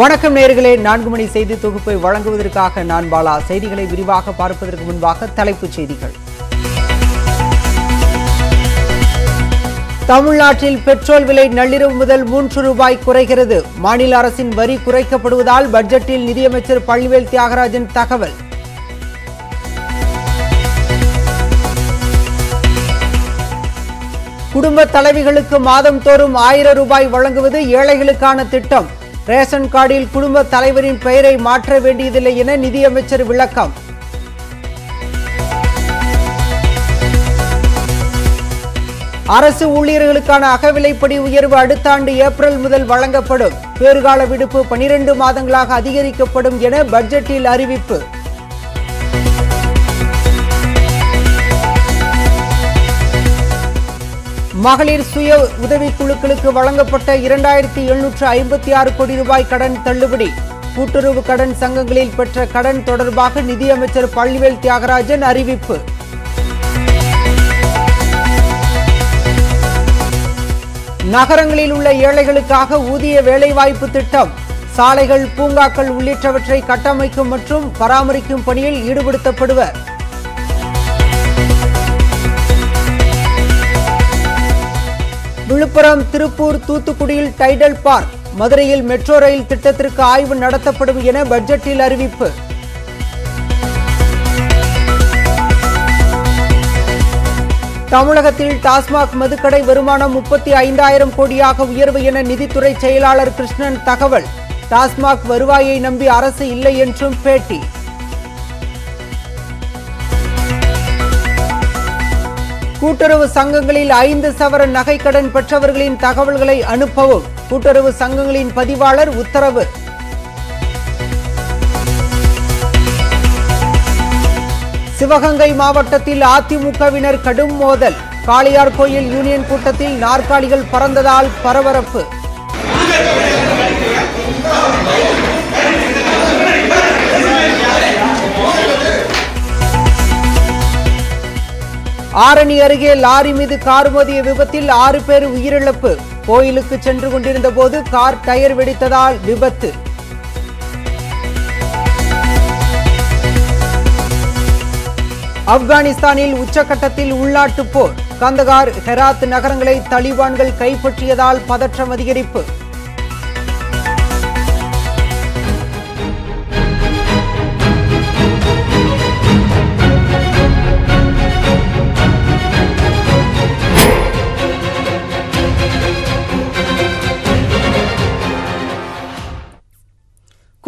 வணக்கம் நேர்களே நான்கு மணி செய்தி தொகுப்பை வழங்குவதற்காக நான் பாலா. செய்திகளை விரிவாக பார்ப்பதற்கு முன்பாக தலைப்புச் செய்திகள். தமிழ்நாட்டில் பெட்ரோல் விலை நள்ளிரவு முதல் மூன்று ரூபாய் குறைகிறது. மாநில அரசின் வரி குறைக்கப்படுவதால் பட்ஜெட்டில் நிதியமைச்சர் பள்ளிவேல் தியாகராஜன் தகவல். குடும்ப தலைவிகளுக்கு மாதம் தோறும் ஆயிரம் ரூபாய் வழங்குவது ஏழைகளுக்கான திட்டம். ரேஷன் கார்டில் குடும்ப தலைவரின் பெயரை மாற்ற வேண்டியதில்லை என நிதியமைச்சர் விளக்கம். அரசு ஊழியர்களுக்கான அகவிலைப்படி உயர்வு அடுத்த ஆண்டு ஏப்ரல் முதல் வழங்கப்படும். பேறுகால விடுப்பு பனிரெண்டு மாதங்களாக அதிகரிக்கப்படும் என பட்ஜெட்டில் அறிவிப்பு. மகளிர் சுய உதவிக்குழுக்களுக்கு வழங்கப்பட்ட இரண்டாயிரத்தி எழுநூற்று ஐம்பத்தி ஆறு கோடி ரூபாய் கடன் தள்ளுபடி. கூட்டுறவு கடன் சங்கங்களில் பெற்ற கடன் தொடர்பாக நிதியமைச்சர் பள்ளிவேல் தியாகராஜன் அறிவிப்பு. நகரங்களில் உள்ள ஏழைகளுக்காக ஊதிய வேலைவாய்ப்பு திட்டம். சாலைகள் பூங்காக்கள் உள்ளிட்டவற்றை கட்டமைக்கும் மற்றும் பராமரிக்கும் பணியில் ஈடுபடுத்தப்படுவர். விழுப்புரம் திருப்பூர் தூத்துக்குடியில் டைடல் பார்க். மதுரையில் மெட்ரோ ரயில் திட்டத்திற்கு ஆய்வு நடத்தப்படும் என பட்ஜெட்டில் அறிவிப்பு. தமிழகத்தில் டாஸ்மாக் மதுக்கடை வருமானம் முப்பத்தி ஐந்தாயிரம் கோடியாக உயர்வு என நிதித்துறை செயலாளர் கிருஷ்ணன் தகவல். டாஸ்மாக் வருவாயை நம்பி அரசு இல்லை என்றும் பேட்டி. கூட்டுறவு சங்கங்களில் ஐந்து சவர நகை கடன் பெற்றவர்களின் தகவல்களை அனுப்பவும் கூட்டுறவு சங்கங்களின் பதிவாளர் உத்தரவு. சிவகங்கை மாவட்டத்தில் அதிமுகவினர் கடும் மோதல். காளையார் கோயில் யூனியன் கூட்டத்தில் நாற்காலிகள் பறந்ததால் பரபரப்பு. ஆரணி அருகே லாரி மீது கார் மோதிய விபத்தில் ஆறு பேர் உயிரிழப்பு. கோயிலுக்கு சென்று கொண்டிருந்த போது கார் டயர் வெடித்ததால் விபத்து. ஆப்கானிஸ்தானில் உச்சகட்டத்தில் உள்நாட்டு போர். கந்தகார் ஹெராத் நகரங்களை தலிபான்கள் கைப்பற்றியதால் பதற்றம் அதிகரிப்பு.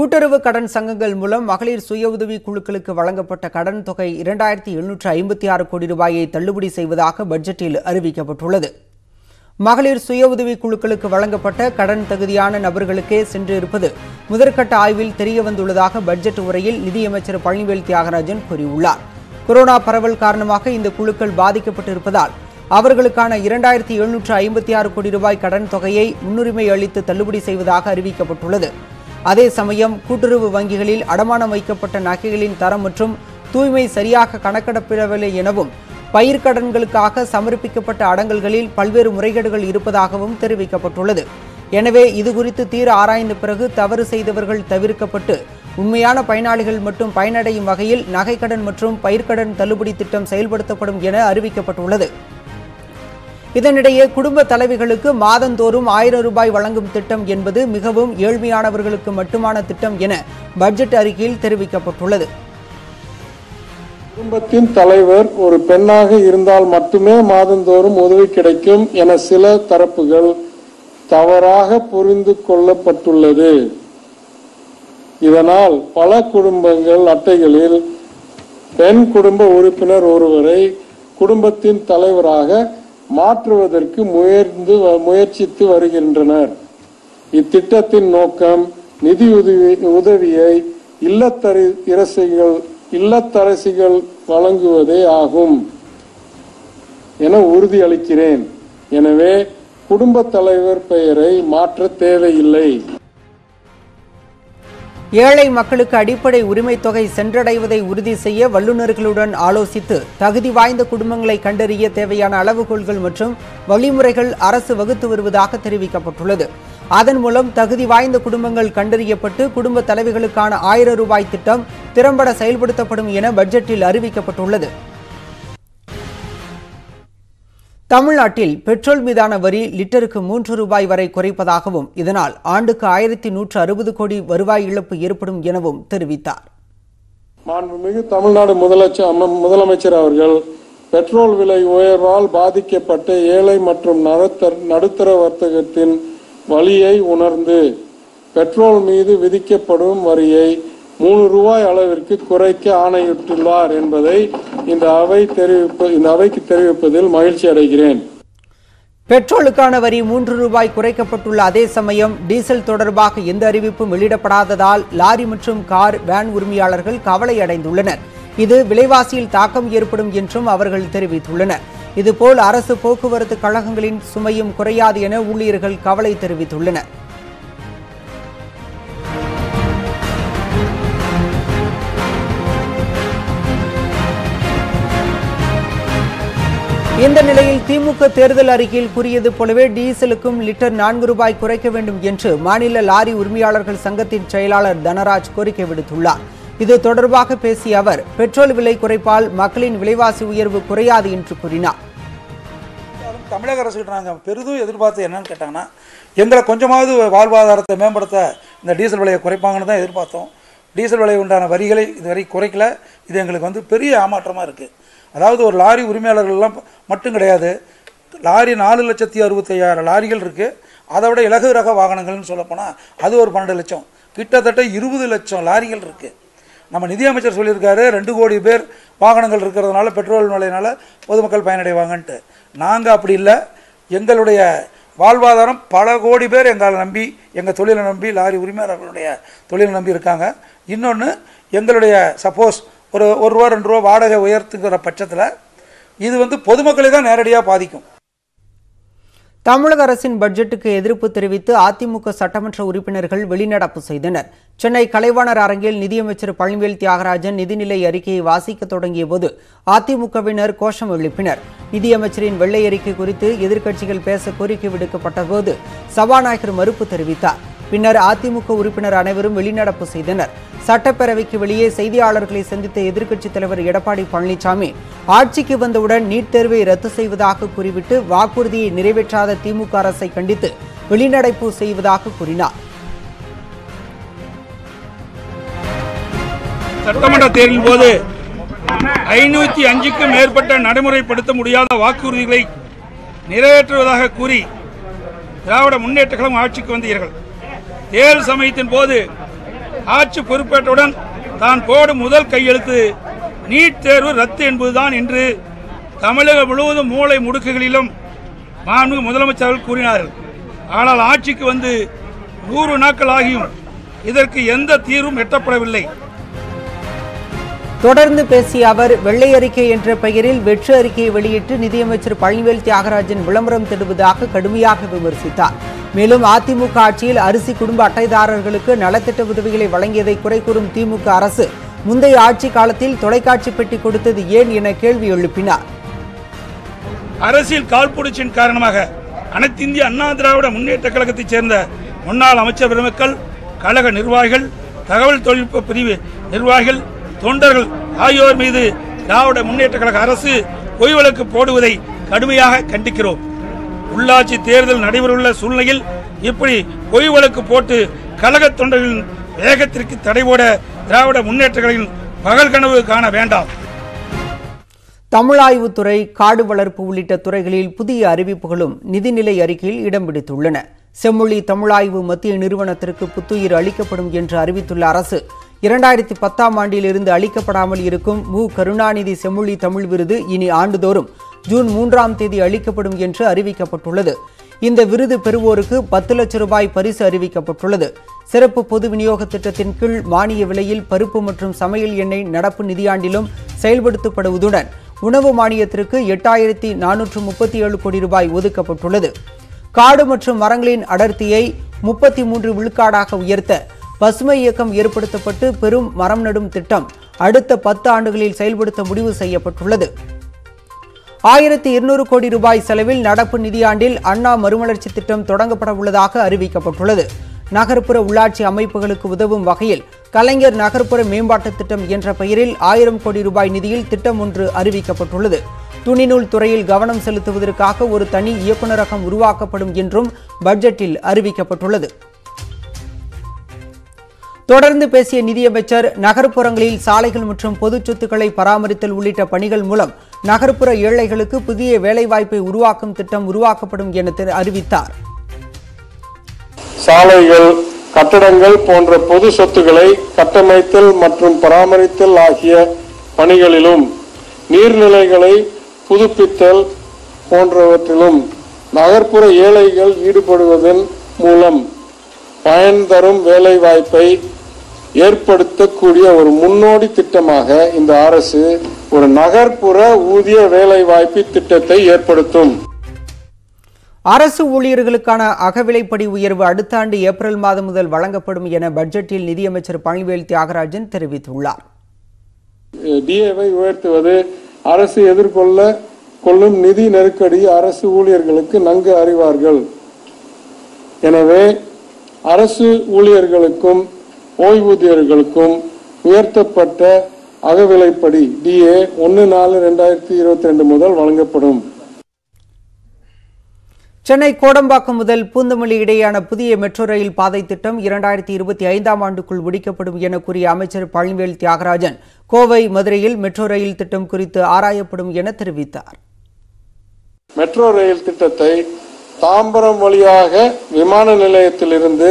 கூட்டுறவு கடன் சங்கங்கள் மூலம் மகளிர் சுய உதவி குழுக்களுக்கு வழங்கப்பட்ட கடன் தொகை இரண்டாயிரத்தி எழுநூற்று ஐம்பத்தி ஆறு கோடி ரூபாயை தள்ளுபடி செய்வதாக பட்ஜெட்டில் அறிவிக்கப்பட்டுள்ளது. மகளிர் சுய உதவி குழுக்களுக்கு வழங்கப்பட்ட கடன் தகுதியான நபர்களுக்கே சென்று இருப்பது முதற்கட்ட ஆய்வில் தெரியவந்துள்ளதாக பட்ஜெட் உரையில் நிதியமைச்சர் பழனிவேல் தியாகராஜன் கூறியுள்ளார். கொரோனா பரவல் காரணமாக இந்த குழுக்கள் பாதிக்கப்பட்டிருப்பதால் அவர்களுக்கான இரண்டாயிரத்தி எழுநூற்று ஐம்பத்தி ஆறு கோடி ரூபாய் கடன் தொகையை முன்னுரிமை அளித்து தள்ளுபடி செய்வதாக அறிவிக்கப்பட்டுள்ளது. அதே சமயம் கூட்டுறவு வங்கிகளில் அடமானம் வைக்கப்பட்ட நகைகளின் தரம் மற்றும் தூய்மை சரியாக கணக்கிடப்படவில்லை எனவும் பயிர்க்கடன்களுக்காக சமர்ப்பிக்கப்பட்ட அடங்கல்களில் பல்வேறு முறைகேடுகள் இருப்பதாகவும் தெரிவிக்கப்பட்டுள்ளது. எனவே இதுகுறித்து தீர ஆராய்ந்த பிறகு தவறு செய்தவர்கள் தவிர்க்கப்பட்டு உண்மையான பயனாளிகள் மட்டும் பயனடையும் வகையில் நகைக்கடன் மற்றும் பயிர்க்கடன் தள்ளுபடி திட்டம் செயல்படுத்தப்படும் என அறிவிக்கப்பட்டுள்ளது. இதனிடையே குடும்ப தலைவிகளுக்கு மாதந்தோறும் ஆயிரம் ரூபாய் வழங்கும் திட்டம் என்பது மிகவும் ஏழ்மையானவர்களுக்கு மட்டுமான திட்டம் என பட்ஜெட் அறிக்கையில் தெரிவிக்கப்பட்டுள்ளது. குடும்பத்தின் தலைவர் ஒரு பெண்ணாக இருந்தால் மட்டுமே மாதந்தோறும் உதவி கிடைக்கும் என சில தரப்புகள் தவறாக புரிந்து கொள்ளப்பட்டுள்ளது. இதனால் பல குடும்பங்கள் அட்டைகளில் பெண் குடும்ப உறுப்பினர் ஒருவரை குடும்பத்தின் தலைவராக மாற்றுவதற்கு முயர்ந்து முயற்சித்து வருகின்றனர். இத்திட்டத்தின் நோக்கம் நிதி உதவி உதவியை இல்லத்தரி இரசிகள் இல்லத்தரசிகள் வழங்குவதே ஆகும் என உறுதியளிக்கிறேன். எனவே குடும்ப தலைவர் பெயரை மாற்ற தேவையில்லை. ஏழை மக்களுக்கு அடிப்படை உரிமை தொகை சென்றடைவதை உறுதி செய்ய வல்லுநர்களுடன் ஆலோசித்து தகுதி வாய்ந்த குடும்பங்களை கண்டறிய தேவையான அளவுகோல்கள் மற்றும் வழிமுறைகள் அரசு வகுத்து வருவதாக தெரிவிக்கப்பட்டுள்ளது. அதன் மூலம் தகுதி வாய்ந்த குடும்பங்கள் கண்டறியப்பட்டு குடும்ப தலைவிகளுக்கான ஆயிரம் ரூபாய் திட்டம் திறம்பட செயல்படுத்தப்படும் என பட்ஜெட்டில் அறிவிக்கப்பட்டுள்ளது. தமிழ்நாட்டில் பெட்ரோல் மீதான வரி லிட்டருக்கு மூன்று ரூபாய் வரை குறைப்பதாகவும் இதனால் ஆண்டுக்கு ஆயிரத்தி நூற்று அறுபது கோடி வருவாய் இழப்பு ஏற்படும் எனவும் தெரிவித்தார். மாண்புமிகு தமிழ்நாடு முதலமைச்சர் முதலமைச்சர் அவர்கள் பெட்ரோல் விலை உயர்வால் பாதிக்கப்பட்ட ஏழை மற்றும் நடுத்தர நடுத்தர வர்த்தகத்தின் வழியை உணர்ந்து பெட்ரோல் மீது விதிக்கப்படும் வரியை மூணு ரூபாய் அளவிற்கு குறைக்க ஆணையிட்டுள்ளார் என்பதை இந்த அவை தெரிவிப்ப இந்த அவைக்கு தெரிவிப்பதில் மகிழ்ச்சி அடைகிறேன். பெட்ரோலுக்கான வரி மூன்று ரூபாய் குறைக்கப்பட்டுள்ள அதே சமயம் டீசல் தொடர்பாக எந்த அறிவிப்பும் வெளியிடப்படாததால் லாரி மற்றும் கார் வேன் உரிமையாளர்கள் கவலை அடைந்துள்ளனர். இது விலைவாசியில் தாக்கம் ஏற்படும் என்றும் அவர்கள் தெரிவித்துள்ளனர். இதுபோல் அரசு போக்குவரத்து கழகங்களின் சுமையும் குறையாது என ஊழியர்கள் கவலை தெரிவித்துள்ளனர். இந்த நிலையில் திமுக தேர்தல் அறிக்கையில் கூறியது போலவே டீசலுக்கும் லிட்டர் நான்கு ரூபாய் குறைக்க வேண்டும் என்று மாநில லாரி உரிமையாளர்கள் சங்கத்தின் செயலாளர் தனராஜ் கோரிக்கை விடுத்துள்ளார். இது தொடர்பாக பேசிய அவர் பெட்ரோல் விலை குறைப்பால் மக்களின் விலைவாசி உயர்வு குறையாது என்று கூறினார். தமிழக அரசுகிட்ட நாங்கள் பெரிதும் எதிர்பார்த்து என்னன்னு கேட்டாங்கன்னா எங்களை கொஞ்சமாவது வாழ்வாதாரத்தை மேம்படுத்த இந்த டீசல் விலையை குறைப்பாங்கன்னு தான் எதிர்பார்த்தோம். டீசல் விலை உண்டான வரிகளை இதுவரை குறைக்கல. இது எங்களுக்கு வந்து பெரிய ஏமாற்றமாக இருக்குது அதாவது ஒரு லாரி உரிமையாளர்கள்லாம் மட்டும் கிடையாது. லாரி நாலு லட்சத்தி அறுபத்தையாயிரம் லாரிகள் இருக்குது அதை விட இலகு ரக வாகனங்கள்னு சொல்லப்போனால் அது ஒரு பன்னெண்டு லட்சம். கிட்டத்தட்ட இருபது லட்சம் லாரிகள் இருக்குது நம்ம நிதியமைச்சர் சொல்லியிருக்காரு ரெண்டு கோடி பேர் வாகனங்கள் இருக்கிறதுனால பெட்ரோல் நிலையினால் பொதுமக்கள் பயனடைவாங்கன்ட்டு. நாங்கள் அப்படி இல்லை. எங்களுடைய வாழ்வாதாரம் பல கோடி பேர் எங்களை நம்பி எங்கள் தொழிலை நம்பி லாரி உரிமையாளர்களுடைய தொழிலை நம்பி இருக்காங்க. இன்னொன்று எங்களுடைய சப்போஸ் ஒரு ஒரு ரூபா ரெண்டு ரூபா வாடகை உயர்த்துங்கிற பட்சத்தில் இது வந்து பொதுமக்களை தான் நேரடியாக பாதிக்கும். தமிழக அரசின் பட்ஜெட்டுக்கு எதிர்ப்பு தெரிவித்து அதிமுக சட்டமன்ற உறுப்பினர்கள் வெளிநடப்பு செய்தனர். சென்னை கலைவாணர் அரங்கில் நிதியமைச்சர் பழனிவேல் தியாகராஜன் நிதிநிலை அறிக்கையை வாசிக்க தொடங்கிய போது அதிமுகவினர் கோஷம் எழுப்பினர். நிதியமைச்சரின் வெள்ளை அறிக்கை குறித்து எதிர்க்கட்சிகள் பேச கோரிக்கை விடுக்கப்பட்ட போது சபாநாயகர் மறுப்பு தெரிவித்தார். பின்னர் அதிமுக உறுப்பினர் அனைவரும் வெளிநடப்பு செய்தனர். சட்டப்பேரவைக்கு வெளியே செய்தியாளர்களை சந்தித்த எதிர்க்கட்சித் தலைவர் எடப்பாடி பழனிசாமி ஆட்சிக்கு வந்தவுடன் நீட் தேர்வை ரத்து செய்வதாக கூறிவிட்டு வாக்குறுதியை நிறைவேற்றாத திமுக அரசை கண்டித்து வெளிநடப்பு செய்வதாக கூறினார். சட்டமன்ற தேர்தலின் போது ஐநூத்தி அஞ்சுக்கும் மேற்பட்ட நடைமுறைப்படுத்த முடியாத வாக்குறுதிகளை நிறைவேற்றுவதாக கூறி திராவிட முன்னேற்ற கழகம் ஆட்சிக்கு வந்தீர்கள். தேர்தல் சமயத்தின் போது ஆட்சி பொறுப்பேற்றவுடன் தான் போடும் முதல் கையெழுத்து நீட் தேர்வு ரத்து என்பதுதான் என்று தமிழகம் முழுவதும் மூளை முடுக்குகளிலும் மாண்பு முதலமைச்சர்கள் கூறினார்கள். ஆனால் ஆட்சிக்கு வந்து நூறு நாட்கள் ஆகியும் இதற்கு எந்த தீர்வும் எட்டப்படவில்லை. தொடர்ந்து பேசிய அவர் வெள்ளை அறிக்கை என்ற பெயரில் வெற்று அறிக்கையை வெளியிட்டு நிதியமைச்சர் பழனிவேல் தியாகராஜன் விளம்பரம் தேடுவதாக கடுமையாக விமர்சித்தார். மேலும் அதிமுக ஆட்சியில் அரிசி குடும்ப அட்டைதாரர்களுக்கு நலத்திட்ட உதவிகளை வழங்கியதை குறை கூறும் திமுக அரசு முந்தைய ஆட்சி காலத்தில் தொலைக்காட்சி பெட்டி கொடுத்தது ஏன் என கேள்வி எழுப்பினார். அரசியல் கால்புடிச்சின் காரணமாக அனைத்து இந்திய அண்ணா திராவிட முன்னேற்ற கழகத்தைச் சேர்ந்த முன்னாள் அமைச்சர் பெருமக்கள் கழக நிர்வாகிகள் தகவல் தொழில்நுட்ப பிரிவு நிர்வாகிகள் தொண்டர்கள் ஆகியோர் மீது திராவிட முன்னேற்ற கழக அரசு பொய் வழக்கு போடுவதை கடுமையாக கண்டிக்கிறோம். உள்ளாட்சி தேர்தல் நடைபெறவுள்ள சூழ்நிலையில் இப்படி பொய் வழக்கு போட்டு கழக தொண்டர்களின் வேகத்திற்கு தடை போட திராவிட முன்னேற்ற கழகின் பகல் கனவு காண வேண்டாம். தமிழாய்வுத்துறை காடு வளர்ப்பு உள்ளிட்ட துறைகளில் புதிய அறிவிப்புகளும் நிதிநிலை அறிக்கையில் இடம் பிடித்துள்ளன. செம்மொழி தமிழாய்வு மத்திய நிறுவனத்திற்கு புத்துயிர் அளிக்கப்படும் என்று அறிவித்துள்ள அரசு இரண்டாயிரத்தி பத்தாம் ஆண்டிலிருந்து அளிக்கப்படாமல் இருக்கும் மு. கருணாநிதி செம்மொழி தமிழ் விருது இனி ஆண்டுதோறும் ஜூன் மூன்றாம் தேதி அளிக்கப்படும் என்று அறிவிக்கப்பட்டுள்ளது. இந்த விருது பெறுவோருக்கு பத்து லட்சம் ரூபாய் பரிசு அறிவிக்கப்பட்டுள்ளது. சிறப்பு பொது விநியோக திட்டத்தின் கீழ் மானிய விலையில் பருப்பு மற்றும் சமையல் எண்ணெய் நடப்பு நிதியாண்டிலும் செயல்படுத்தப்படுவதுடன் உணவு மானியத்திற்கு எட்டாயிரத்தி நானூற்று முப்பத்தி ஏழு கோடி ரூபாய் ஒதுக்கப்பட்டுள்ளது. காடு மற்றும் மரங்களின் அடர்த்தியை முப்பத்தி மூன்று விழுக்காடாக உயர்த்த பசுமை இயக்கம் ஏற்படுத்தப்பட்டு பெரும் மரம் நடும் திட்டம் அடுத்த பத்து ஆண்டுகளில் செயல்படுத்த முடிவு செய்யப்பட்டுள்ளது. ஆயிரத்தி இருநூறு கோடி ரூபாய் செலவில் நடப்பு நிதியாண்டில் அண்ணா மறுமலர்ச்சி திட்டம் தொடங்கப்பட உள்ளதாக அறிவிக்கப்பட்டுள்ளது. நகர்ப்புற உள்ளாட்சி அமைப்புகளுக்கு உதவும் வகையில் கலைஞர் நகர்ப்புற மேம்பாட்டு திட்டம் என்ற பெயரில் ஆயிரம் கோடி ரூபாய் நிதியில் திட்டம் ஒன்று அறிவிக்கப்பட்டுள்ளது. துணிநூல் துறையில் கவனம் செலுத்துவதற்காக ஒரு தனி இயக்குநரகம் உருவாக்கப்படும் என்றும் பட்ஜெட்டில் அறிவிக்கப்பட்டுள்ளது. தொடர்ந்து பேசிய நிதியமைச்சர் நகர்ப்புறங்களில் சாலைகள் மற்றும் பொது சொத்துக்களை பராமரித்தல் உள்ளிட்ட பணிகள் மூலம் நகர்ப்புற ஏழைகளுக்கு புதிய வேலைவாய்ப்பை உருவாக்கும் திட்டம் உருவாக்கப்படும் என அறிவித்தார். சாலைகள் கட்டடங்கள் போன்ற பொது சொத்துக்களை கட்டமைத்தல் மற்றும் பராமரித்தல் ஆகிய பணிகளிலும் நீர்நிலைகளை புதுப்பித்தல் போன்றவற்றிலும் நகர்ப்புற ஏழைகள் ஈடுபடுவதன் மூலம் பயன் தரும் வேலைவாய்ப்பை ஏற்படுத்தக்கூடிய ஒரு முன்னோடி திட்டமாக இந்த அரசு ஒரு நகர்ப்புற ஊதிய வேலைவாய்ப்பு திட்டத்தை ஏற்படுத்தும். அரசு ஊழியர்களுக்கான அகவிலைப்படி உயர்வு அடுத்த ஆண்டு ஏப்ரல் மாதம் முதல் வழங்கப்படும் என பட்ஜெட்டில் நிதியமைச்சர் பழனிவேல் தியாகராஜன் தெரிவித்துள்ளார். டிஏவை உயர்த்துவது அரசு எதிர்கொள்ள கொள்ளும் நிதி நெருக்கடி அரசு ஊழியர்களுக்கு நன்கு அறிவார்கள். எனவே அரசு ஊழியர்களுக்கும் ஓய்வூதியர்களுக்கும் உயர்த்தப்பட்ட அகவிலைப்படி டிஏ ஒன்று நாலு ரெண்டாயிரத்தி இருபத்தி ரெண்டு முதல் வழங்கப்படும். சென்னை கோடம்பாக்கம் முதல் பூந்தமல்லி இடையேயான புதிய மெட்ரோ ரயில் பாதை திட்டம் இரண்டாயிரத்தி இருபத்தி ஐந்தாம் ஆண்டுக்குள் முடிக்கப்படும் என கூறிய அமைச்சர் பழனிவேல் தியாகராஜன் கோவை மதுரையில் மெட்ரோ ரயில் திட்டம் குறித்து ஆராயப்படும் என தெரிவித்தார். மெட்ரோ ரயில் திட்டத்தை தாம்பரம் வழியாக விமான நிலையத்திலிருந்து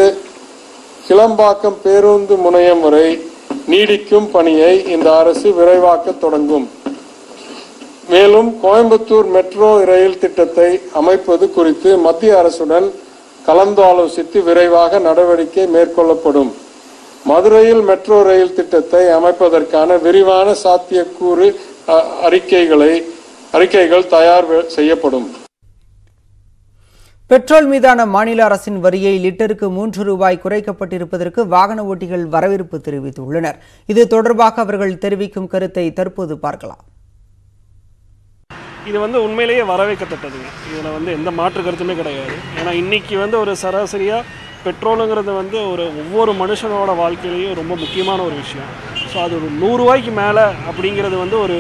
கிளம்பாக்கம் பேருந்து முனையம் வரை நீடிக்கும் பணியை இந்த அரசு விரைவாக்க தொடங்கும். மேலும் கோயம்புத்தூர் மெட்ரோ ரயில் திட்டத்தை அமைப்பது குறித்து மத்திய அரசுடன் கலந்தாலோசித்து விரைவாக நடவடிக்கை மேற்கொள்ளப்படும். மதுரையில் மெட்ரோ ரயில் திட்டத்தை அமைப்பதற்கான விரிவான சாத்தியக்கூறு அ- அறிக்கைகளை அறிக்கைகள் தயார் செய்யப்படும். பெட்ரோல் மீதான மாநில அரசின் வரியை லிட்டருக்கு மூன்று ரூபாய் குறைக்கப்பட்டிருப்பதற்கு வாகன ஓட்டிகள் வரவேற்பு தெரிவித்துள்ளனர். இது தொடர்பாக அவர்கள் தெரிவிக்கும் கருத்தை தற்போது பார்க்கலாம். இது வந்து உண்மையிலேயே வரவேற்கத்தக்கதுங்க இதில் வந்து எந்த மாற்று கருத்துமே கிடையாது. ஏன்னா இன்னைக்கு வந்து ஒரு சராசரியாக பெட்ரோலுங்கிறது வந்து ஒரு ஒவ்வொரு மனுஷனோட வாழ்க்கையிலையும் ரொம்ப முக்கியமான ஒரு விஷயம். ஸோ அது ஒரு நூறுரூவாய்க்கு மேலே அப்படிங்கிறது வந்து ஒரு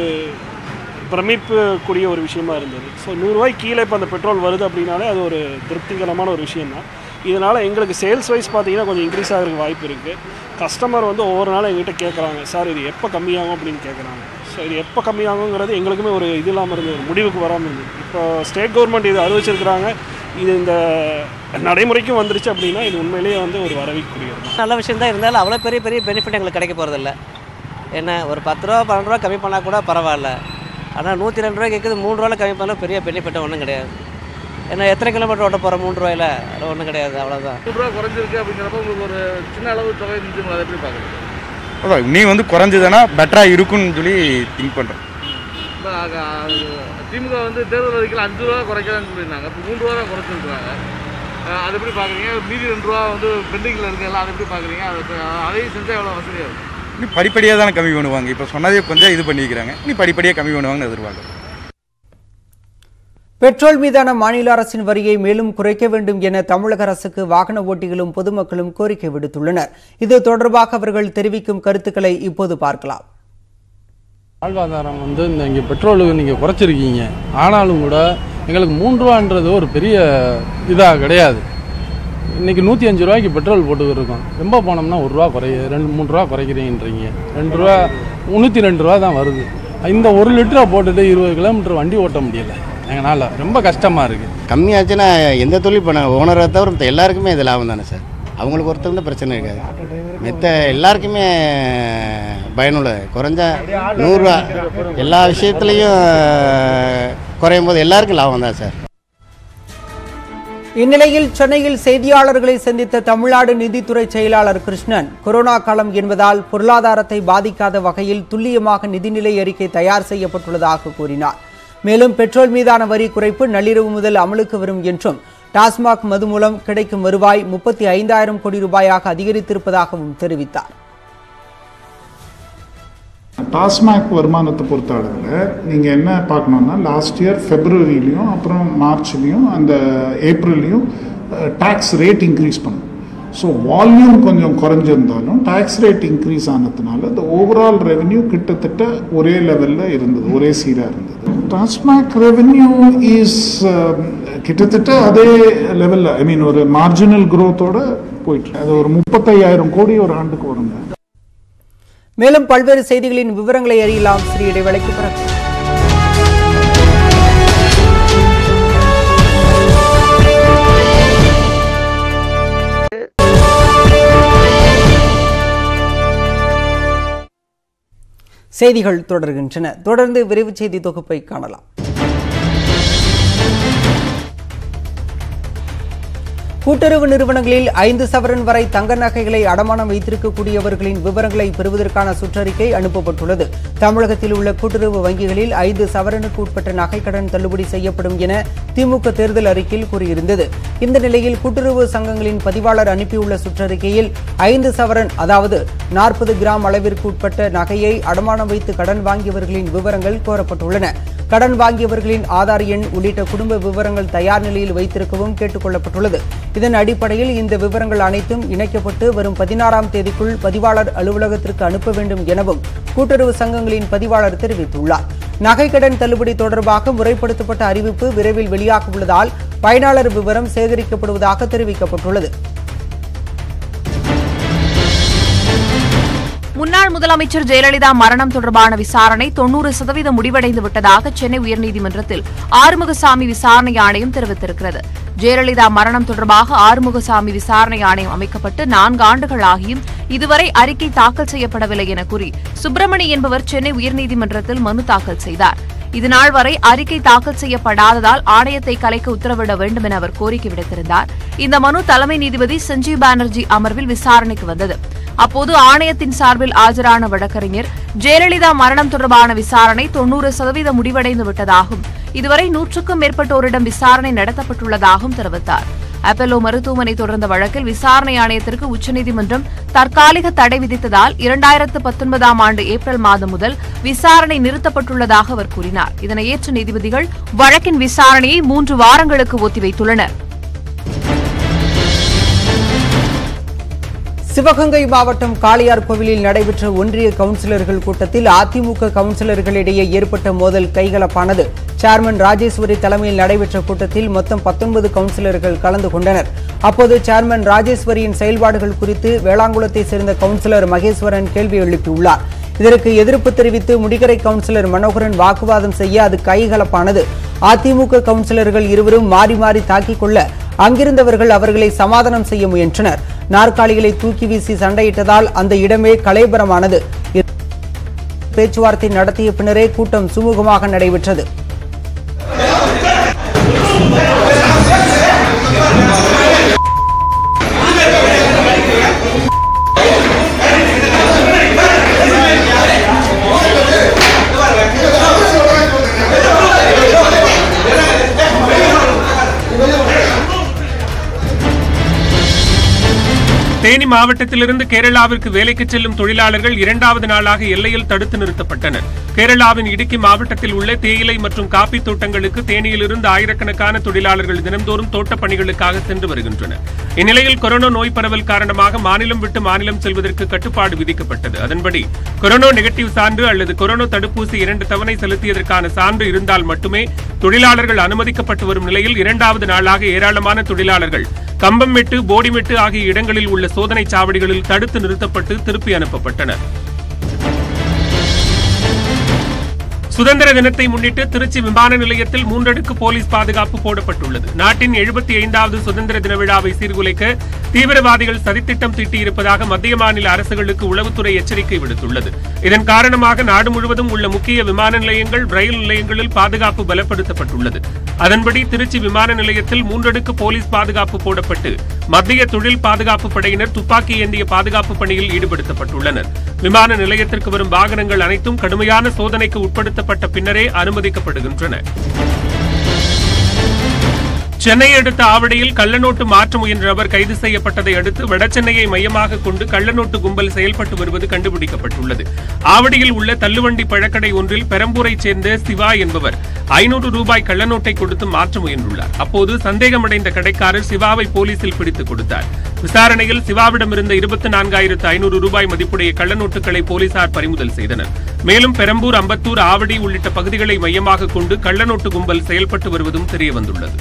பிரமிப்புக்குரிய ஒரு விஷயமா இருந்தது. ஸோ நூறுரூவாய்க்கு கீழே இப்போ அந்த பெட்ரோல் வருது அப்படின்னாலே அது ஒரு திருப்திகரமான ஒரு விஷயம் தான் இதனால் எங்களுக்கு சேல்ஸ் வைஸ் பார்த்தீங்கன்னா கொஞ்சம் இன்க்ரீஸ் ஆகிறதுக்கு வாய்ப்பு இருக்குது கஸ்டமர் வந்து ஒவ்வொரு நாளும் எங்கிட்ட கேட்குறாங்க சார் இது எப்போ கம்மியாகும்? அப்படின்னு கேட்குறாங்க ஸோ இது எப்போ கம்மியாகுங்கிறது எங்களுக்குமே ஒரு இது இல்லாமல் இருந்தது ஒரு முடிவுக்கு வராமல் இருந்தது. இப்போ ஸ்டேட் கவர்மெண்ட் இது அறிவிச்சிருக்கிறாங்க. இது இந்த நடைமுறைக்கும் வந்துருச்சு அப்படின்னா இது உண்மையிலேயே வந்து ஒரு வரவேற்குரியது. நல்ல விஷயம் தான் இருந்தாலும் அவ்வளோ பெரிய பெரிய பெனிஃபிட் எங்களுக்கு கிடைக்க போகிறதில்ல என்ன ஒரு பத்து ரூபா பன்னெண்டு ரூபா கம்மி பண்ணால் கூட பரவாயில்ல. ஆனால் நூற்றி ரெண்டு ரூபா கேட்குது மூணு ரூபாயில் கம்மி பண்ணால் பெரிய பெனிஃபிட் ஒன்றும் கிடையாது. ஏன்னா எத்தனை கிலோமீட்டர் ஓட்ட போகிறோம் மூணு ரூபாயில். அது ஒன்றும் கிடையாது. அவ்வளோதான் ரூபா குறைஞ்சிருக்கு அப்படிங்கிறப்ப உங்களுக்கு ஒரு சின்ன அளவு தொகை நிதி அதை எப்படி பார்க்குறீங்க அதான் நீ வந்து குறைஞ்சதுன்னா பெட்டராக இருக்கும்னு சொல்லி திங்க் பண்ணுறேன் திமுக வந்து தேர்தல் அறிக்கையில் அஞ்சு ரூபா குறைக்கலாம்னு சொல்லியிருந்தாங்க. இப்போ மூணு ரூபா தான் குறைச்சிருக்காங்க அஹ் அது எப்படி பார்க்குறீங்க? மீதி ரெண்டு ரூபா வந்து பெண்டிங்கில் இருக்கு. எல்லாம் அதை எப்படி பார்க்குறீங்க? அது அதையும் செஞ்சால் எவ்வளோ வசதியாக இருக்கும் நீ படிப்படியாக தானே கம்மி பண்ணுவாங்க. இப்போ சொன்னதே கொஞ்சம் இது பண்ணிக்கிறாங்க. நீ படிப்படியாக கம்மி பண்ணுவாங்கன்னு எதிர்பார்க்குறேன். பெட்ரோல் மீதான மாநில அரசின் வரியை மேலும் குறைக்க வேண்டும் என தமிழக அரசுக்கு வாகன ஓட்டிகளும் பொதுமக்களும் கோரிக்கை விடுத்துள்ளனர். இது தொடர்பாக அவர்கள் தெரிவிக்கும் கருத்துக்களை இப்போது பார்க்கலாம். வாழ்வாதாரம் வந்து இந்த இங்கே பெட்ரோலுக்கு நீங்கள் குறைச்சிருக்கீங்க. ஆனாலும் கூட எங்களுக்கு மூன்று ரூபான்றது ஒரு பெரிய இதாக கிடையாது. இன்றைக்கி நூற்றி அஞ்சு ரூபாய்க்கு பெட்ரோல் போட்டுக்கிட்டு இருக்கோம் ரொம்ப போனோம்னா ஒரு ரூபா குறைய ரெண்டு மூணு ரூபா குறைக்கிறீங்கன்றீங்க. ரெண்டு ரூபா முந்நூற்றி ரெண்டு ரூபா தான் வருது. இந்த ஒரு லிட்டரை போட்டுட்டு இருபது கிலோமீட்டர் வண்டி ஓட்ட முடியலை. எங்களால் ரொம்ப கஷ்டமாக இருக்குது கம்மியாச்சுன்னா எந்த தொழில் பண்ண ஓனரை தவிர மற்ற எல்லாருக்குமே இது லாபம் தானே சார்? அவங்களுக்கு ஒருத்தவங்க தான் பிரச்சனை இருக்காது. மற்ற எல்லாருக்குமே பயனுள்ளது குறைஞ்சா நூறுரூவா எல்லா விஷயத்துலையும் குறையும் போது எல்லாருக்கும் லாபம் தான் சார். இந்நிலையில் சென்னையில் செய்தியாளர்களை சந்தித்த தமிழ்நாடு நிதித்துறை செயலாளர் கிருஷ்ணன் கொரோனா காலம் என்பதால் பொருளாதாரத்தை பாதிக்காத வகையில் துல்லியமாக நிதிநிலை அறிக்கை தயார் செய்யப்பட்டுள்ளதாக கூறினார். மேலும் பெட்ரோல் மீதான வரி குறைப்பு நள்ளிரவு முதல் அமலுக்கு வரும் என்றும் டாஸ்மாக் மது மூலம் கிடைக்கும் வருவாய் முப்பத்தி ஐந்தாயிரம் கோடி ரூபாயாக அதிகரித்திருப்பதாகவும் தெரிவித்தார். டாஸ்மாக் வருமானத்தை பொறுத்த அளவில் நீங்கள் என்ன பார்க்கணுன்னா லாஸ்ட் இயர் ஃபெப்ரவரிலையும் அப்புறம் மார்ச்லேயும் அந்த ஏப்ரல்லையும் டேக்ஸ் ரேட் இன்க்ரீஸ் பண்ணும். ஸோ வால்யூம் கொஞ்சம் குறைஞ்சிருந்தாலும் டேக்ஸ் ரேட் இன்க்ரீஸ் ஆனதுனால இந்த ஓவரால் ரெவென்யூ கிட்டத்தட்ட ஒரே லெவலில் இருந்தது ஒரே சீராக இருந்தது. டாஸ்மாக் ரெவென்யூ இஸ் கிட்டத்தட்ட அதே லெவலில் ஐ மீன் ஒரு மார்ஜினல் க்ரோத்தோட போயிட்டு அது ஒரு முப்பத்தையாயிரம் கோடி ஒரு ஆண்டுக்கு வருங்க. மேலும் பல்வேறு செய்திகளின் விவரங்களை அறியலாம். சிறிய இடைவேளைக்கு பிறகு. செய்திகள் தொடர்கின்றன. தொடர்ந்து விரைவு செய்தி தொகுப்பை காணலாம். கூட்டுறவு நிறுவனங்களில் ஐந்து சவரன் வரை தங்க நகைகளை அடமானம் வைத்திருக்கக்கூடியவர்களின் விவரங்களை பெறுவதற்கான சுற்றறிக்கை அனுப்பப்பட்டுள்ளது. தமிழகத்தில் உள்ள கூட்டுறவு வங்கிகளில் ஐந்து சவரனுக்கு உட்பட்ட நகைக்கடன் தள்ளுபடி செய்யப்படும் என திமுக தேர்தல் அறிக்கையில் கூறியிருந்தது. இந்த நிலையில் கூட்டுறவு சங்கங்களின் பதிவாளர் அனுப்பியுள்ள சுற்றறிக்கையில் ஐந்து சவரன் அதாவது நாற்பது கிராம் அளவிற்கு உட்பட்ட நகையை அடமானம் வைத்து கடன் வாங்கியவர்களின் விவரங்கள் கோரப்பட்டுள்ளன. கடன் வாங்கியவர்களின் ஆதார் எண் உள்ளிட்ட குடும்ப விவரங்கள் தயார் நிலையில் வைத்திருக்கவும் கேட்டுக் கொள்ளப்பட்டுள்ளது இதன் அடிப்படையில் இந்த விவரங்கள் அனைத்தும் இணைக்கப்பட்டு வரும் பதினாறாம் தேதிக்குள் பதிவாளர் அலுவலகத்திற்கு அனுப்ப வேண்டும் எனவும் கூட்டுறவு சங்கங்களின் பதிவாளர் தெரிவித்துள்ளார். நகைக்கடன் தள்ளுபடி தொடர்பாக முறைப்படுத்தப்பட்ட அறிவிப்பு விரைவில் வெளியாக உள்ளதால் பயனாளர் விவரம் சேகரிக்கப்படுவதாக தெரிவிக்கப்பட்டுள்ளது. முன்னாள் முதலமைச்சர் ஜெயலலிதா மரணம் தொடர்பான விசாரணை தொன்னூறு சதவீதம் முடிவடைந்து விட்டதாக சென்னை உயர்நீதிமன்றத்தில் ஆறுமுகசாமி விசாரணை ஆணையம் தெரிவித்திருக்கிறது. ஜெயலலிதா மரணம் தொடர்பாக ஆறுமுகசாமி விசாரணை ஆணையம் அமைக்கப்பட்டு நான்கு ஆண்டுகள் ஆகியும் இதுவரை அறிக்கை தாக்கல் செய்யப்படவில்லை என கூறி சுப்பிரமணி என்பவர் சென்னை உயர்நீதிமன்றத்தில் மனு தாக்கல் செய்தார். இதுநாள் வரை அறிக்கை தாக்கல் செய்யப்படாததால் ஆணையத்தை கலைக்க உத்தரவிட வேண்டும் என அவர் கோரிக்கை விடுத்திருந்தார். இந்த மனு தலைமை நீதிபதி சஞ்சீவ் பானர்ஜி அமர்வில் விசாரணைக்கு வந்தது. அப்போது ஆணையத்தின் சார்பில் ஆஜரான வழக்கறிஞர் ஜெயலலிதா மரணம் தொடர்பான விசாரணை தொன்னூறு சதவீதம் முடிவடைந்து விட்டதாகும். இதுவரை நூற்றுக்கும் மேற்பட்டோரிடம் விசாரணை நடத்தப்பட்டுள்ளதாகவும் தெரிவித்தார். அப்பல்லோ மருத்துவமனை தொடர்ந்த வழக்கில் விசாரணை ஆணையத்திற்கு உச்சநீதிமன்றம் தற்காலிக தடை விதித்ததால் இரண்டாயிரத்து பத்தொன்பதாம் ஆண்டு ஏப்ரல் மாதம் முதல் விசாரணை நிறுத்தப்பட்டுள்ளதாக அவர் கூறினார். இதனை ஏற்ற நீதிபதிகள் வழக்கின் விசாரணையை மூன்று வாரங்களுக்கு ஒத்திவைத்துள்ளனா் சிவகங்கை மாவட்டம் காளையார் கோவிலில் நடைபெற்ற ஒன்றிய கவுன்சிலர்கள் கூட்டத்தில் அதிமுக கவுன்சிலர்களிடையே ஏற்பட்ட மோதல் கைகலப்பானது. சேர்மன் ராஜேஸ்வரி தலைமையில் நடைபெற்ற கூட்டத்தில் மொத்தம் பத்தொன்பது கவுன்சிலர்கள் கலந்து கொண்டனர். அப்போது சேர்மன் ராஜேஸ்வரியின் செயல்பாடுகள் குறித்து வேளாங்குளத்தை சேர்ந்த கவுன்சிலர் மகேஸ்வரன் கேள்வி எழுப்பியுள்ளார். இதற்கு எதிர்ப்பு தெரிவித்து முடிகரை கவுன்சிலர் மனோகரன் வாக்குவாதம் செய்ய அது கைகலப்பானது. அதிமுக கவுன்சிலர்கள் இருவரும் மாறி மாறி தாக்கிக் கொள்ள அங்கிருந்தவர்கள் அவர்களை சமாதானம் செய்ய முயன்றனர். நாற்காலிகளை தூக்கி வீசி சண்டையிட்டதால் அந்த இடமே கலைபரமானது. பேச்சுவார்த்தை நடத்திய பின்னரே கூட்டம் சுமூகமாக நடைபெற்றது. தேனி மாவட்டத்திலிருந்து கேரளாவிற்கு வேலைக்கு செல்லும் தொழிலாளர்கள் இரண்டாவது நாளாக எல்லையில் தடுத்து நிறுத்தப்பட்டனர். கேரளாவின் இடுக்கி மாவட்டத்தில் உள்ள தேயிலை மற்றும் காப்பி தோட்டங்களுக்கு தேனியிலிருந்து ஆயிரக்கணக்கான தொழிலாளர்கள் தினந்தோறும் தோட்டப் பணிகளுக்காக சென்று வருகின்றனர். இந்நிலையில் கொரோனா நோய் பரவல் காரணமாக மாநிலம் விட்டு மாநிலம் செல்வதற்கு கட்டுப்பாடு விதிக்கப்பட்டது. அதன்படி கொரோனா நெகட்டிவ் சான்று அல்லது கொரோனா தடுப்பூசி இரண்டு தவணை செலுத்தியதற்கான சான்று இருந்தால் மட்டுமே தொழிலாளர்கள் அனுமதிக்கப்பட்டு வரும் நிலையில் இரண்டாவது நாளாக ஏராளமான தொழிலாளர்கள் கம்பம்மெட்டு போடிமெட்டு ஆகிய இடங்களில் உள்ள சோதனை சாவடிகளில் தடுத்து நிறுத்தப்பட்டு திருப்பி அனுப்பப்பட்டனர் சுதந்திர தினத்தை முன்னிட்டு திருச்சி விமான நிலையத்தில் மூன்றடுக்கு போலீஸ் பாதுகாப்பு போடப்பட்டுள்ளது. நாட்டின் எழுபத்தி ஐந்தாவது சுதந்திர தின விழாவை சீர்குலைக்க தீவிரவாதிகள் சதித்திட்டம் தீட்டியிருப்பதாக மத்திய மாநில அரசுகளுக்கு உளவுத்துறை எச்சரிக்கை விடுத்துள்ளது. இதன் காரணமாக நாடு முழுவதும் உள்ள முக்கிய விமான நிலையங்கள் ரயில் நிலையங்களில் பாதுகாப்பு பலப்படுத்தப்பட்டுள்ளது. அதன்படி திருச்சி விமான நிலையத்தில் மூன்றடுக்கு போலீஸ் பாதுகாப்பு போடப்பட்டு மத்திய தொழில் பாதுகாப்பு படையினர் துப்பாக்கி ஏந்திய பாதுகாப்பு பணியில் ஈடுபடுத்தப்பட்டுள்ளனர். விமான நிலையத்திற்கு வரும் வாகனங்கள் அனைத்தும் கடுமையான சோதனைக்கு உட்படுத்த நடத்தப்பட்ட பின்னரே அனுமதிக்கப்படுகின்றன. சென்னையை அடுத்த ஆவடியில் கள்ளநோட்டு மாற்ற முயன்ற நபர் கைது செய்யப்பட்டதை அடுத்து வடசென்னையை மையமாக கொண்டு கள்ளநோட்டு கும்பல் செயல்பட்டு வருவது கண்டுபிடிக்கப்பட்டுள்ளது. ஆவடியில் உள்ள தள்ளுவண்டி பழக்கடை ஒன்றில் பெரம்பூரைச் சேர்ந்த சிவா என்பவர் ஐநூறு ரூபாய் கள்ளநோட்டை கொடுத்து மாற்ற முயன்றுள்ளார். அப்போது சந்தேகமடைந்த கடைக்காரர் சிவாவை போலீசில் பிடித்துக் கொடுத்தார். விசாரணையில் சிவாவிடமிருந்த இருபத்தி நான்காயிரத்து ஐநூறு ரூபாய் மதிப்புடைய கள்ளநோட்டுகளை போலீசார் பறிமுதல் செய்தனர். மேலும் பெரம்பூர் அம்பத்தூர் ஆவடி உள்ளிட்ட பகுதிகளை மையமாக கொண்டு கள்ளநோட்டு கும்பல் செயல்பட்டு வருவதும் தெரியவந்துள்ளது.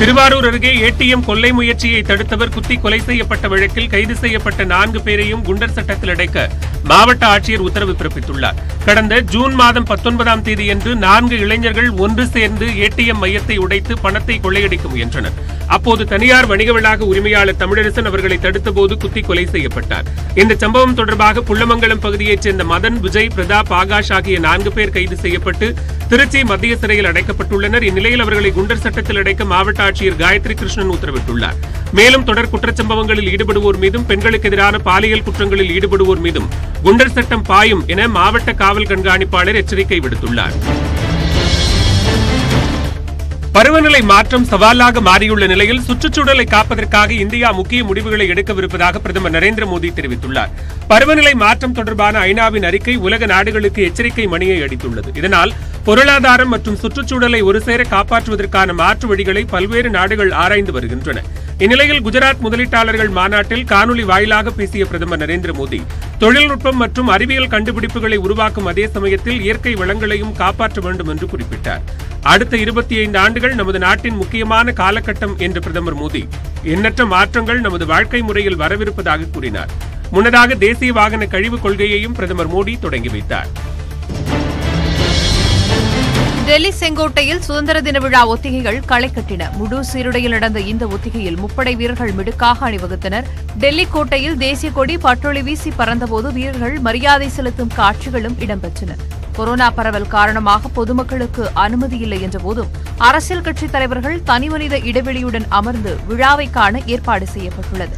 திருவாரூர் அருகே ஏடிஎம் கொள்ளை முயற்சியை தடுத்தவர் குத்தி கொலை செய்யப்பட்ட வழக்கில் கைது செய்யப்பட்ட நான்கு பேரையும் குண்டர் சட்டத்தில் அடைக்க மாவட்ட ஆட்சியர் உத்தரவு பிறப்பித்துள்ளார். கடந்த ஜூன் மாதம் பத்தொன்பதாம் தேதியன்று நான்கு இளைஞர்கள் ஒன்று சேர்ந்து ஏடிஎம் மையத்தை உடைத்து பணத்தை கொள்ளையடிக்க முயன்றனர். அப்போது தனியார் வணிக வளாக உரிமையாளர் தமிழரசன் அவர்களை தடுத்தபோது குத்தி கொலை செய்யப்பட்டார். இந்த சம்பவம் தொடர்பாக புள்ளமங்கலம் பகுதியைச் சேர்ந்த மதன் விஜய் பிரதாப் ஆகாஷ் ஆகிய நான்கு பேர் கைது செய்யப்பட்டு திருச்சி மத்திய சிறையில் அடைக்கப்பட்டுள்ளனர். இந்நிலையில் அவர்களை குண்டர் சட்டத்தில் அடைக்க மாவட்ட ஆட்சியர் காயத்ரி கிருஷ்ணன் உத்தரவிட்டுள்ளார். மேலும் தொடர் குற்றச்சம்பவங்களில் ஈடுபடுவோர் மீதும் பெண்களுக்கு எதிரான பாலியல் குற்றங்களில் ஈடுபடுவோர் மீதும் குண்டர் சட்டம் பாயும் என மாவட்ட காவல் கண்காணிப்பாளர் எச்சரிக்கை விடுத்துள்ளார். பருவநிலை மாற்றம் சவாலாக மாறியுள்ள நிலையில் சுற்றுச்சூழலை காப்பதற்காக இந்தியா முக்கிய முடிவுகளை எடுக்கவிருப்பதாக பிரதமர் நரேந்திர மோடி தெரிவித்துள்ளார். பருவநிலை மாற்றம் தொடர்பான ஐநாவின் அறிக்கை உலக நாடுகளுக்கு எச்சரிக்கை மணியை அடித்துள்ளது. இதனால் பொருளாதாரம் மற்றும் சுற்றுச்சூழலை ஒருசேர காப்பாற்றுவதற்கான மாற்று வழிகளை பல்வேறு நாடுகள் ஆராய்ந்து வருகின்றன. இந்நிலையில் குஜராத் முதலீட்டாளர்கள் மாநாட்டில் காணொலி வாயிலாக பேசிய பிரதமர் நரேந்திர மோடி தொழில்நுட்பம் மற்றும் அறிவியல் கண்டுபிடிப்புகளை உருவாக்கும் அதே சமயத்தில் இயற்கை வளங்களையும் காப்பாற்ற வேண்டும் என்று குறிப்பிட்டார். அடுத்த இருபத்தி ஐந்து ஆண்டுகள் நமது நாட்டின் முக்கியமான காலகட்டம் என்ற பிரதமர் மோடி எண்ணற்ற மாற்றங்கள் நமது வாழ்க்கை முறையில் வரவிருப்பதாக கூறினார். முன்னதாக தேசிய வாகன கழிவு கொள்கையையும் பிரதமர் மோடி தொடங்கி வைத்தார். டெல்லி செங்கோட்டையில் சுதந்திர தின விழா ஒத்திகைகள் களை கட்டின. முழு சீருடையில் நடந்த இந்த ஒத்திகையில் முப்படை வீரர்கள் மிடுக்காக அணிவகுத்தனர். டெல்லி கோட்டையில் தேசிய கொடி பட்டொளி வீசி பறந்தபோது வீரர்கள் மரியாதை செலுத்தும் காட்சிகளும் இடம்பெற்றன. கொரோனா பரவல் காரணமாக பொதுமக்களுக்கு அனுமதி இல்லை என்றபோதும் அரசியல் கட்சித் தலைவர்கள் தனிமனித இடைவெளியுடன் அமர்ந்து விழாவை காண ஏற்பாடு செய்யப்பட்டுள்ளது.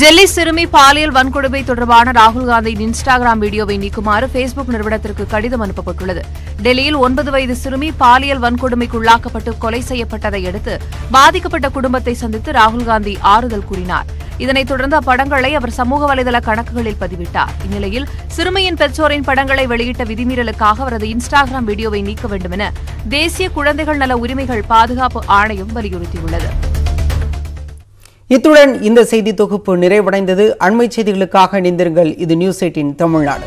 டெல்லி சிறுமி பாலியல் வன்கொடுமை தொடர்பான ராகுல் காந்தியின் இன்ஸ்டாகிராம் வீடியோவை நீக்குமாறு பேஸ்புக் நிறுவனத்திற்கு கடிதம் அனுப்பப்பட்டுள்ளது. டெல்லியில் ஒன்பது வயது சிறுமி பாலியல் வன்கொடுமைக்குள்ளாக்கப்பட்டு கொலை செய்யப்பட்டதை அடுத்து பாதிக்கப்பட்ட குடும்பத்தை சந்தித்து ராகுல் காந்தி ஆறுதல் கூறினார். இதனைத் தொடர்ந்து அப்படங்களை அவர் சமூக வலைதள கணக்குகளில் பதிவிட்டார். இந்நிலையில் சிறுமியின் பெற்றோரின் படங்களை வெளியிட்ட விதிமீறலுக்காக அவரது இன்ஸ்டாகிராம் வீடியோவை நீக்க வேண்டும் என தேசிய குழந்தைகள் நல உரிமைகள் பாதுகாப்பு ஆணையம் வலியுறுத்தியுள்ளது. இத்துடன் இந்த செய்தி தொகுப்பு நிறைவடைந்தது. அண்மை செய்திகளுக்காக இணைந்திருங்கள். இது நியூஸ் எயிட்டின் தமிழ்நாடு.